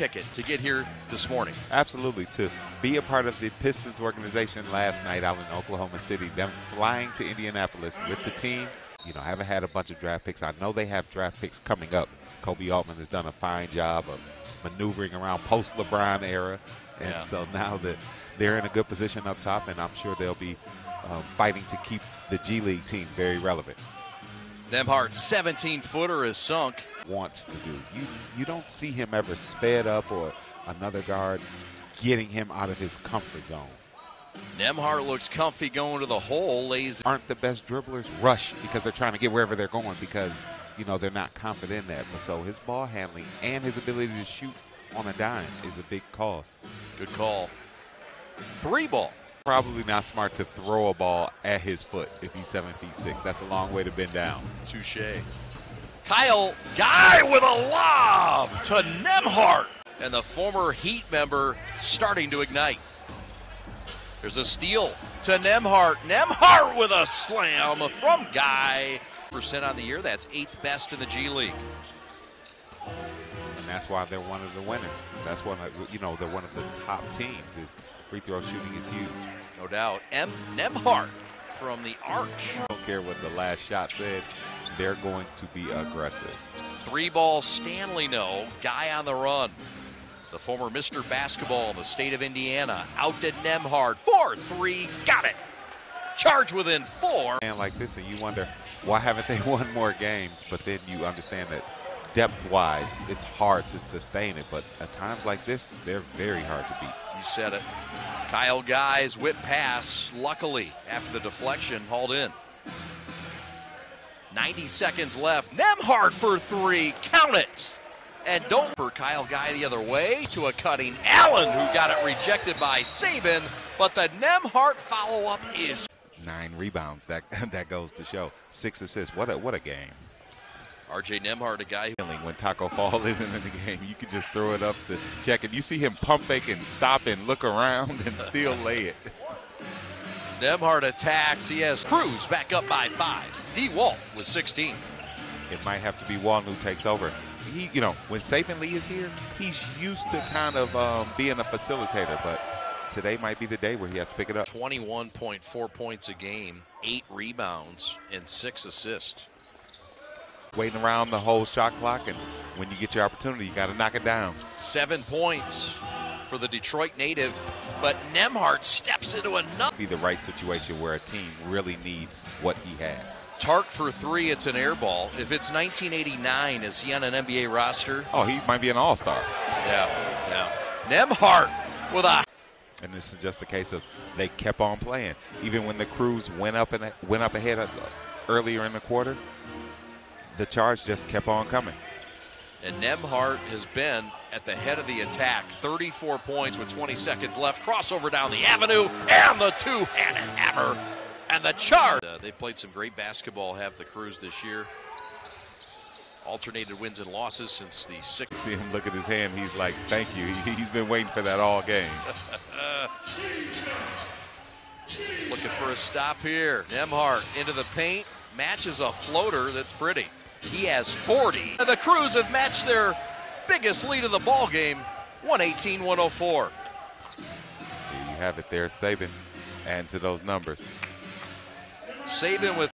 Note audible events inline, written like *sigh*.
Pickett to get here this morning. Absolutely. To be a part of the Pistons organization last night out in Oklahoma City, them flying to Indianapolis with the team. You know, I haven't had a bunch of draft picks. I know they have draft picks coming up. Koby Altman has done a fine job of maneuvering around post LeBron era. And Yeah. so now that they're in a good position up top, and I'm sure they'll be um, fighting to keep the G League team very relevant. Nembhard, 17 footer, is sunk. wants to do. You you don't see him ever sped up or another guard getting him out of his comfort zone. Nembhard looks comfy going to the hole, lays Aren't the best dribblers rush because they're trying to get wherever they're going because you know they're not confident in that. But so his ball handling and his ability to shoot on a dime is a big cause. Good call. Three ball. Probably not smart to throw a ball at his foot if he's seven feet six. That's a long way to bend down. Touche. Kyle Guy with a lob to Nembhard. And the former Heat member starting to ignite. There's a steal to Nembhard. Nembhard with a slam from Guy. Percent on the year, that's eighth best in the G League. And that's why they're one of the winners. That's one of you know they're one of the top teams. Is free throw shooting is huge. No doubt. M. Nembhard from the arch. don't care what the last shot said. They're going to be aggressive. Three ball Stanley no. Guy on the run. The former Mr. Basketball in the state of Indiana. Out to Nembhard. 4 3. Got it. Charge within four. And like this, and you wonder why haven't they *laughs* won more games? But then you understand that depth-wise, it's hard to sustain it. But at times like this, they're very hard to beat. You said it. Kyle Guy's whip pass, luckily, after the deflection, hauled in. 90 seconds left. Nembhard for three. Count it. And don't for Kyle Guy the other way to a cutting Allen, who got it rejected by Saben. But the Nembhard follow up is Nine rebounds. That *laughs* that goes to show. Six assists. What a what a game. RJ Nembhard, a guy who Feeling When Taco Fall *laughs* isn't in the game, you could just throw it up to check it. You see him pump fake and stop and look around and still lay it. Nembhard attacks. He has Cruise back up by five. D. Walt with 16. it might have to be Walton who takes over. He, you know, when Saben Lee is here, he's used to kind of um, being a facilitator, but today might be the day where he has to pick it up. 21.4 points a game, eight rebounds, and six assists. Waiting around the whole shot clock, and when you get your opportunity, you got to knock it down. Seven points for the Detroit native, but Nembhard steps into another. Be the right situation where a team really needs what he has. Tark for three, it's an air ball. If it's 1989, is he on an NBA roster? Oh, he might be an all-star. Yeah, yeah. Nembhard with a And this is just a case of they kept on playing, even when the Cruise went up and went up ahead of, earlier in the quarter. The charge just kept on coming. And Nembhard has been at the head of the attack. 34 points with 20 seconds left. Crossover down the avenue. And the two handed hammer. And the charge. Uh, they played some great basketball, have the Cruise this year. Alternated wins and losses since the sixth. *laughs* See him look at his hand. He's like, "Thank you." He, *laughs* he's been waiting for that all game. *laughs* Looking for a stop here. Nembhard into the paint. Matches a floater that's pretty. He has 40. The Cruise have matched their biggest lead of the ball game 118 104. There you have it. There, Saben, and to those numbers. Saben with